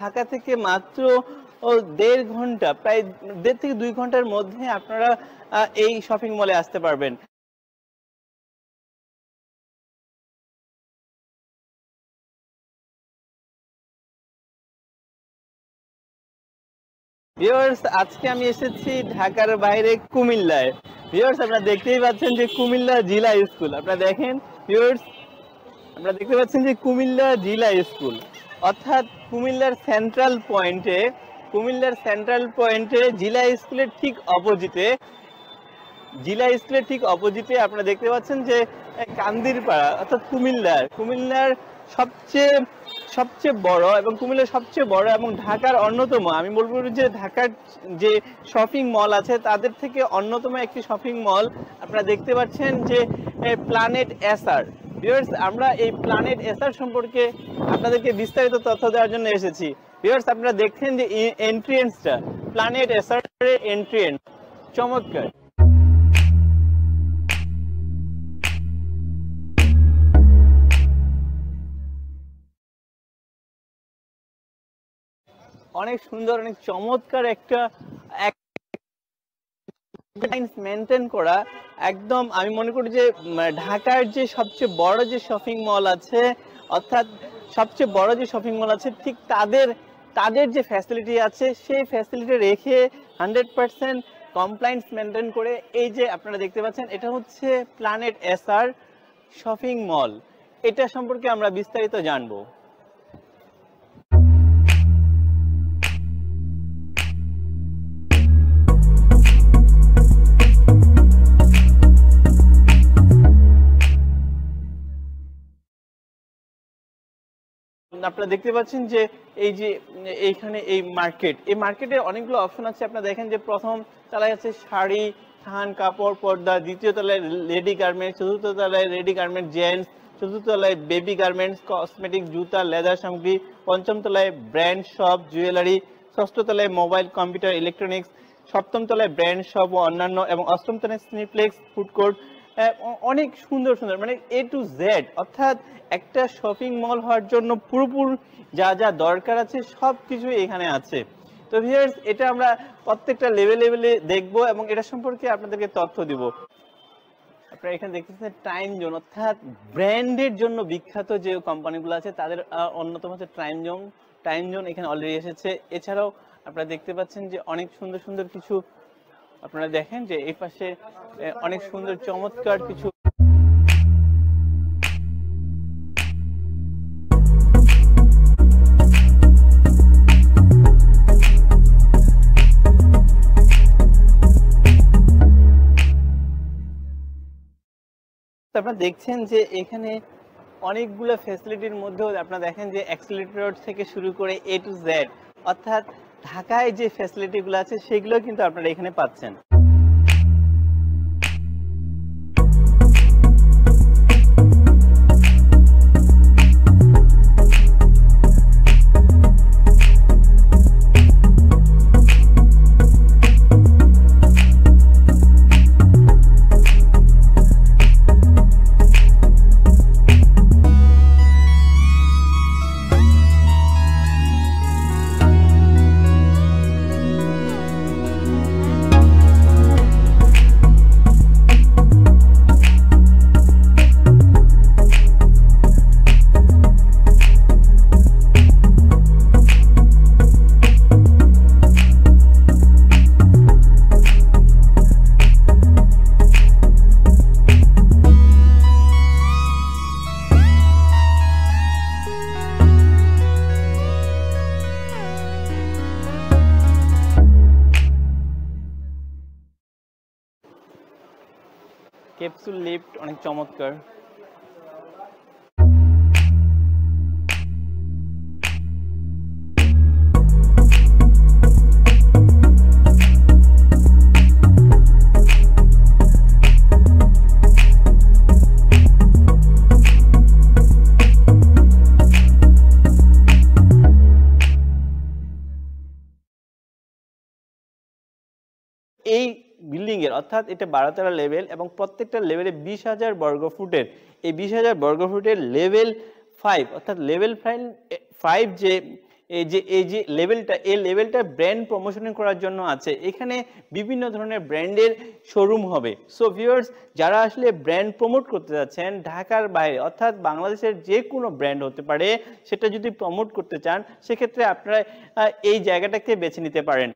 ঢাকা থেকে মাত্র দেড় ঘণ্টা, প্রায় দেড় থেকে দুই ঘণ্টার মধ্যে আপনারা এই শপিং মলে আসতে পারবেন। ভিউয়ার্স আজকে আমি এসেছি ঢাকার বাইরে কুমিল্লায়। ভিউয়ার্স আপনারা দেখতেই পাচ্ছেন যে কুমিল্লা জিলা স্কুল। আপনারা দেখেন ভিউয়ার্স আপনারা দেখতে পাচ্ছেন যে কুমিল্লা জেলা স্কুল। অর্থাৎ কুমিল্লার সেন্ট্রাল পয়েন্টে কুমিল্লার সেন্ট্রাল পয়েন্টে জেলা স্কুলের ঠিক অপোজিটে জেলা স্কুলের ঠিক অপোজিটে আপনারা দেখতে পাচ্ছেন যে কান্দিরপাড়া, অর্থাৎ কুমিল্লার কুমিল্লার সবচেয়ে সবচেয়ে বড় এবং কুমিল্লার সবচেয়ে বড় এবং ঢাকার অন্যতম, আমি বলব যে ঢাকার যে শপিং মল আছে, তাদের থেকে অন্যতম একটি শপিং মল আপনারা দেখতে পাচ্ছেন যে প্ল্যানেট এসআর ভিউয়ার্স আমরা এই প্ল্যানেট এসআর সম্পর্কে আপনাদেরকে বিস্তারিত তথ্য দেওয়ার জন্য এসেছি। ভিউয়ার্স আপনারা দেখছেন যে এন্ট্রিয়েন্সটা প্ল্যানেট এসআর এন্ট্রিয়েন্স চমৎকার। অনেক সুন্দর, অনেক চমৎকার একটা মেনটেন করা একদম আমি মনে করি যে ঢাকার যে সবচেয়ে বড় যে শপিং মল আছে, অর্থাৎ সবচেয়ে বড় যে শপিং মল আছে, ঠিক তাদের তাদের যে ফ্যাসিলিটি আছে, সেই ফ্যাসিলিটি রেখে হান্ড্রেড পার্সেন্ট কমপ্লায়েন্স মেনটেন করে, এই যে আপনারা দেখতে পাচ্ছেন, এটা হচ্ছে প্ল্যানেট এসআর শপিং মল এটা সম্পর্কে আমরা বিস্তারিত জানব। আপনারা দেখতে পাচ্ছেন যে এই যে এইখানে এই মার্কেট, এই মার্কেটে অনেকগুলো অপশন আছে। আপনারা দেখেন যে প্রথম তলায় আছে শাড়ি, থান, কাপড়, পর্দা, দ্বিতীয় তলায় লেডি গার্মেন্টস, চতুর্থ তলায় রেডি গার্মেন্ট জেন্টস, চতুর্থ তলায় বেবি গার্মেন্টস কসমেটিক জুতা লেদার সামগ্রী, পঞ্চম তলায় ব্র্যান্ড শপ জুয়েলারি ষষ্ঠ তলায় মোবাইল, কম্পিউটার ইলেকট্রনিক্স সপ্তম তলায় ব্র্যান্ড শপ ও অন্যান্য এবং অষ্টম তলায় স্নিপ্লেক্স ফুড কোর্ট অনেক সুন্দর সুন্দর মানে এ টু জেড অর্থাৎ একটা শপিং মল হওয়ার জন্য পুরোপুরি যা যা দরকার আছে সব কিছু এখানে আছে। তো ভিউয়ার্স এটা আমরা প্রত্যেকটা লেভেল লেভেলে দেখব এবং এটা সম্পর্কে আপনাদেরকে তথ্য দিব। আপনারা এখানে দেখতেছেন টাইম জোন অর্থাৎ ব্র্যান্ডের জন্য বিখ্যাত যে কোম্পানিগুলো আছে, তাদের অন্যতম হচ্ছে টাইম জোন টাইম জোন এখানে অলরেডি এসেছে। এছাড়াও আপনারা দেখতে পাচ্ছেন যে অনেক সুন্দর সুন্দর কিছু আপনারা দেখেন যে এই পাশে অনেক সুন্দর চমৎকার কিছু আপনারা দেখছেন যে এখানে অনেকগুলো ফ্যাসিলিটির মধ্যেও আপনারা দেখেন যে অ্যাক্সিলেটর থেকে শুরু করে এ টু জেড অর্থাৎ ঢাকায় যে ফ্যাসিলিটিগুলো আছে সেগুলো কিন্তু আপনারা এখানে পাচ্ছেন। ক্যাপসুল লিফট অনেক চমৎকার। এই বিল্ডিং এর, অর্থাৎ এটা বারোতলা লেভেল এবং প্রত্যেকটা লেভেলে বিশ হাজার বর্গ ফুটের। এই বিশ হাজার বর্গ ফুটের লেভেল ফাইভ অর্থাৎ লেভেল ফাইভ ফাইভ যে, এই যে এই যে লেভেলটা এই লেভেলটা ব্র্যান্ড প্রমোশন করার জন্য আছে। এখানে বিভিন্ন ধরনের ব্র্যান্ডের শোরুম হবে। সো ভিউয়ার্স যারা আসলে ব্র্যান্ড প্রমোট করতে যাচ্ছেন, ঢাকার বাইরে, অর্থাৎ বাংলাদেশের যে কোনো ব্র্যান্ড হতে পারে, সেটা যদি প্রমোট করতে চান, সেক্ষেত্রে আপনারা এই জায়গাটাকে বেছে নিতে পারেন।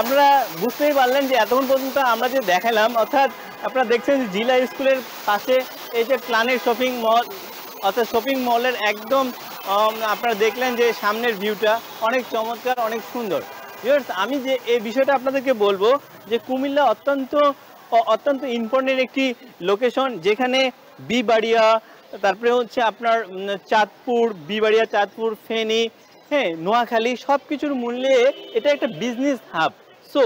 আপনারা বুঝতেই পারলেন যে এতক্ষণ পর্যন্ত আমরা যে দেখালাম, অর্থাৎ আপনারা দেখছেন যে জিলা স্কুলের পাশে এই যে প্ল্যানের শপিং মল অর্থাৎ শপিং মলের একদম আপনারা দেখলেন যে সামনের ভিউটা অনেক চমৎকার, অনেক সুন্দর। ভিউয়ার্স আমি যে এই বিষয়টা আপনাদেরকে বলব যে কুমিল্লা অত্যন্ত অত্যন্ত ইম্পর্টেন্ট একটি লোকেশন যেখানে বিবাড়িয়া, তারপরে হচ্ছে আপনার চাঁদপুর, বিবাড়িয়া, চাঁদপুর, ফেনী হ্যাঁ নোয়াখালী সব কিছুর মূল্যে এটা একটা বিজনেস হাব সো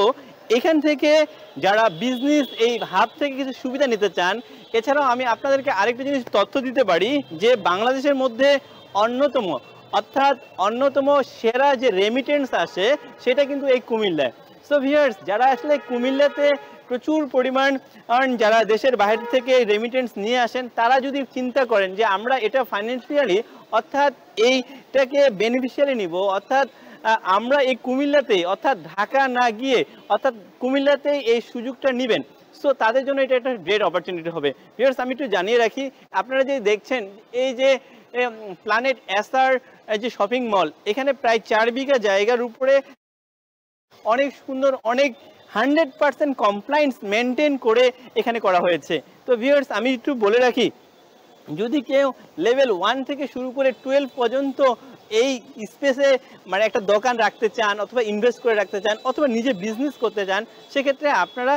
এখান থেকে যারা বিজনেস এই হাব থেকে কিছু সুবিধা নিতে চান, এছাড়াও আমি আপনাদেরকে আরেকটা জিনিস তথ্য দিতে পারি যে বাংলাদেশের মধ্যে অন্যতম, অর্থাৎ অন্যতম সেরা যে রেমিটেন্স আসে, সেটা কিন্তু এই কুমিল্লায়। সো ভিউয়ার্স যারা আসলে কুমিল্লাতে প্রচুর পরিমাণ যারা দেশের বাইরে থেকে রেমিটেন্স নিয়ে আসেন, তারা যদি চিন্তা করেন যে আমরা এটা ফাইন্যান্সিয়ালি অর্থাৎ এইটাকে বেনিফিশিয়ালি নিব, অর্থাৎ আমরা এই কুমিল্লাতে, অর্থাৎ ঢাকা না গিয়ে, অর্থাৎ কুমিল্লাতেই এই সুযোগটা নেবেন। সো তাদের জন্য এটা একটা গ্রেট অপরচুনিটি হবে। ভিউয়ার্স আমি একটু জানিয়ে রাখি, আপনারা যে দেখছেন, এই যে প্ল্যানেট এসআর যে শপিং মল এখানে প্রায় চার বিঘা জায়গার উপরে অনেক সুন্দর, অনেক হান্ড্রেড পার্সেন্ট কমপ্লায়েন্স মেনটেন করে এখানে করা হয়েছে। তো ভিউয়ার্স আমি একটু বলে রাখি, যদি কেউ লেভেল ওয়ান থেকে শুরু করে টুয়েলভ পর্যন্ত এই স্পেসে মানে একটা দোকান রাখতে চান অথবা ইনভেস্ট করে রাখতে চান অথবা নিজে বিজনেস করতে চান, সেক্ষেত্রে আপনারা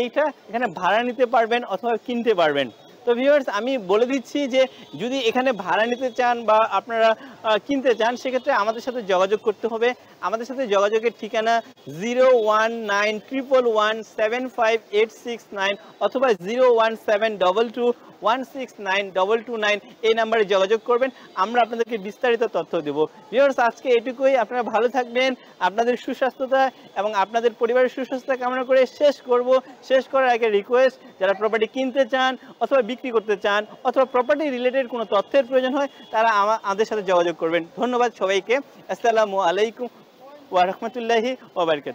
এইটা এখানে ভাড়া নিতে পারবেন অথবা কিনতে পারবেন। তো ভিউয়ার্স আমি বলে দিচ্ছি যে যদি এখানে ভাড়া নিতে চান বা আপনারা কিনতে চান, সেক্ষেত্রে আমাদের সাথে যোগাযোগ করতে হবে। আমাদের সাথে যোগাযোগের ঠিকানা zero one nine triple one seven five eight six nine অথবা zero one seven double two one six nine double two nine এই নাম্বারে যোগাযোগ করবেন। আমরা আপনাদেরকে বিস্তারিত তথ্য দেবো। ভিউয়ার্স, আজকে এটুকুই। আপনারা ভালো থাকবেন, আপনাদের সুস্বাস্থ্যতা এবং আপনাদের পরিবারের সুস্বাস্থ্যতা কামনা করে শেষ করব। শেষ করার আগে রিকোয়েস্ট যারা প্রপার্টি কিনতে চান অথবা বিক্রি করতে চান অথবা প্রপার্টি রিলেটেড কোনো তথ্যের প্রয়োজন হয়, তারা আমাদের সাথে যোগাযোগ করবেন। ধন্যবাদ সবাইকে। আসসালামু আলাইকুম वरहमत ला वबरकू